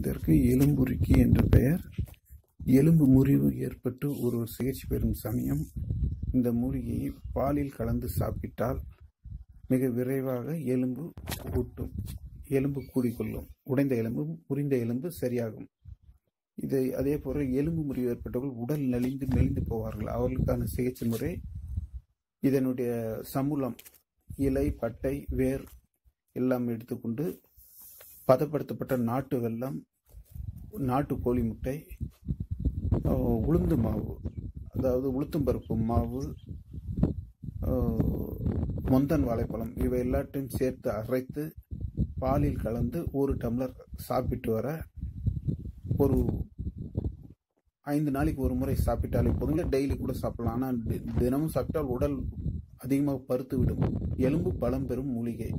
இதற்கு எலும்புருக்கி என்ற பெயர். எலும்பு முறிவு ஏற்பட்டு ஒருவர் சிகிச்சை பெறும் சமயம் இந்த மூலிகையை பாலில் கலந்து சாப்பிட்டால் மிக விரைவாக எலும்பு கூட்டும். எலும்பு கூடிக்கொள்ளும். உடைந்த எலும்பு முறிந்த எலும்பு சரியாகும். இதை அதே போல எலும்பு முறிவு ஏற்பட்டவர்கள் உடல் நலிந்து மெலிந்து போவார்கள். அவர்களுக்கான சிகிச்சை முறை இதனுடைய சமூலம் இலை பட்டை வேர் எல்லாம் எடுத்துக்கொண்டு பதப்படுத்தப்பட்ட நாட்டு வெல்லம் நாட்டு கோழி முட்டை உளுந்து மாவு அதாவது உளுத்தம்பருப்பு மாவு முந்தன் மொந்தன் வாழைப்பழம் இவை எல்லாத்தையும் சேர்த்து அரைத்து பாலில் கலந்து ஒரு டம்ளர் சாப்பிட்டு வர ஒரு ஐந்து நாளைக்கு ஒரு முறை சாப்பிட்டாலே போதும். டெய்லி கூட சாப்பிடலாம். ஆனால் தினமும் சாப்பிட்டால் உடல் அதிகமாக பருத்து விடும் எலும்பு பலம் பெறும் மூலிகை.